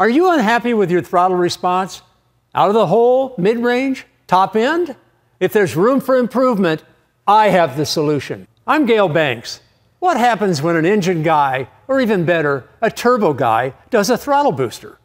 Are you unhappy with your throttle response? Out of the hole, mid range, top end? If there's room for improvement, I have the solution. I'm Gale Banks. What happens when an engine guy, or even better, a turbo guy, does a throttle booster?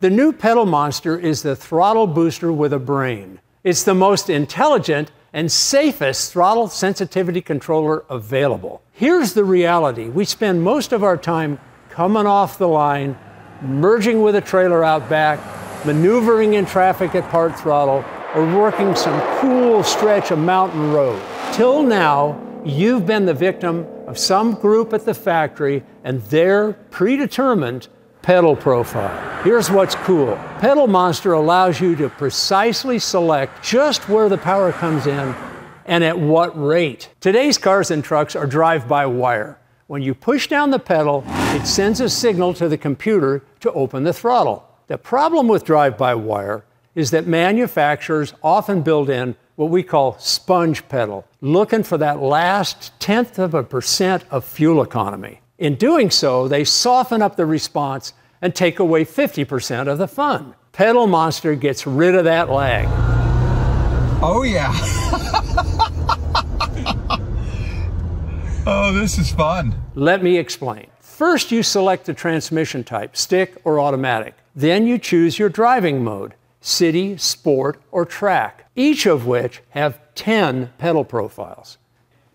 The new Pedal Monster is the throttle booster with a brain. It's the most intelligent and safest throttle sensitivity controller available. Here's the reality we spend most of our time coming off the line, merging with a trailer out back, maneuvering in traffic at part throttle, or working some cool stretch of mountain road. Till now, you've been the victim of some group at the factory and their predetermined pedal profile. Here's what's cool. Pedal Monster allows you to precisely select just where the power comes in and at what rate. Today's cars and trucks are drive-by-wire. When you push down the pedal, it sends a signal to the computer to open the throttle. The problem with drive-by-wire is that manufacturers often build in what we call sponge pedal, looking for that last tenth of a percent of fuel economy. In doing so, they soften up the response and take away 50% of the fun. Pedal Monster gets rid of that lag. Oh, yeah. oh, this is fun. Let me explain. First, you select the transmission type, stick or automatic. Then you choose your driving mode city, sport, or track, each of which have 10 pedal profiles.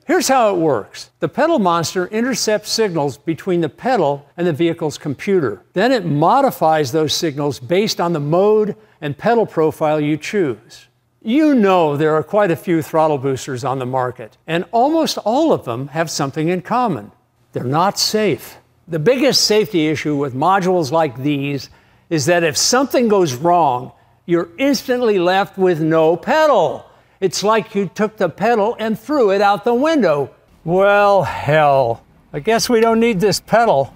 Here's how it works. The pedal monster intercepts signals between the pedal and the vehicle's computer. Then it modifies those signals based on the mode and pedal profile you choose. You know there are quite a few throttle boosters on the market, and almost all of them have something in common. They're not safe. The biggest safety issue with modules like these is that if something goes wrong, you're instantly left with no pedal. It's like you took the pedal and threw it out the window. Well, hell, I guess we don't need this pedal.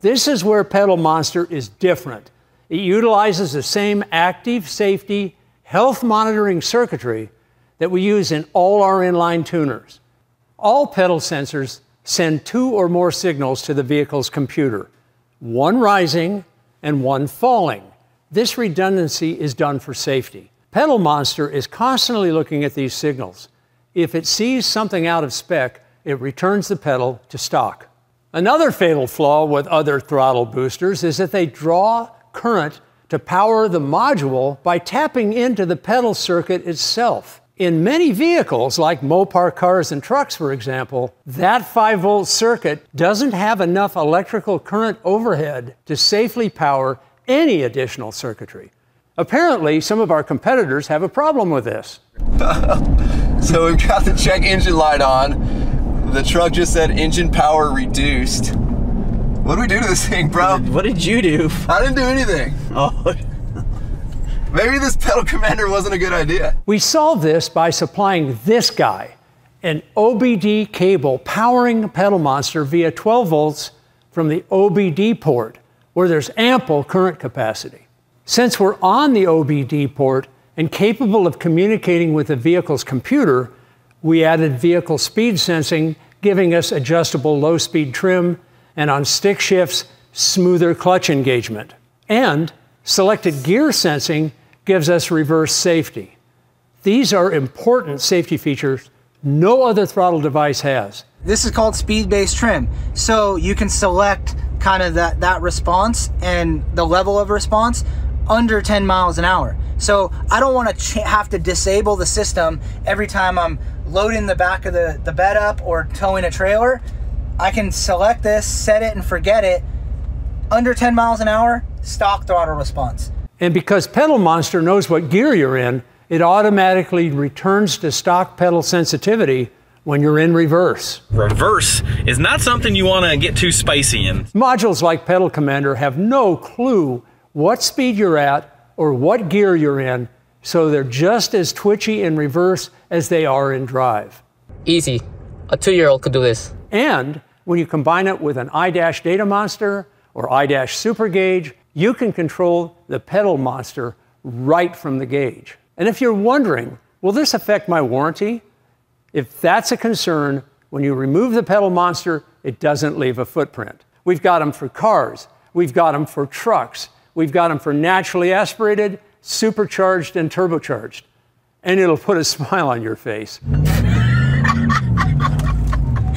This is where Pedal Monster is different. It utilizes the same active safety health monitoring circuitry that we use in all our inline tuners. All pedal sensors send two or more signals to the vehicle's computer, one rising and one falling. This redundancy is done for safety. Pedal Monster is constantly looking at these signals. If it sees something out of spec, it returns the pedal to stock. Another fatal flaw with other throttle boosters is that they draw current to power the module by tapping into the pedal circuit itself. In many vehicles, like Mopar cars and trucks, for example, that 5 volt circuit doesn't have enough electrical current overhead to safely power any additional circuitry. Apparently, some of our competitors have a problem with this. so we've got the check engine light on. The truck just said engine power reduced. What do we do to this thing, bro? What did you do? I didn't do anything. Oh. Maybe this pedal commander wasn't a good idea. We solved this by supplying this guy, an OBD cable powering the Pedal Monster via 12 volts from the OBD port where there's ample current capacity. Since we're on the OBD port and capable of communicating with the vehicle's computer, we added vehicle speed sensing, giving us adjustable low speed trim, and on stick shifts, smoother clutch engagement. And selected gear sensing gives us reverse safety. These are important safety features no other throttle device has. This is called speed-based trim. So you can select kind of that, that response and the level of response under 10 miles an hour. So I don't want to have to disable the system every time I'm loading the back of the, the bed up or towing a trailer. I can select this, set it and forget it. Under 10 miles an hour, stock throttle response. And because Pedal Monster knows what gear you're in, it automatically returns to stock pedal sensitivity when you're in reverse. Reverse is not something you want to get too spicy in. Modules like Pedal Commander have no clue what speed you're at or what gear you're in, so they're just as twitchy in reverse as they are in drive. Easy. A two-year-old could do this. And when you combine it with an iDash Data Monster or iDash Super Gauge, you can control the pedal monster right from the gauge. And if you're wondering, will this affect my warranty? If that's a concern, when you remove the pedal monster, it doesn't leave a footprint. We've got them for cars, We've got them for trucks. We've got them for naturally aspirated, supercharged, and turbocharged. And it'll put a smile on your face.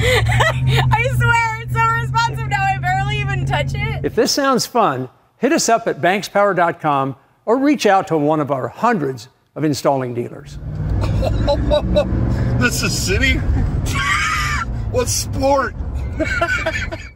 I swear, it's so responsive now. I barely even touch it. If this sounds fun, hit us up at bankspower.com or reach out to one of our hundreds of installing dealers. this is city? what sport?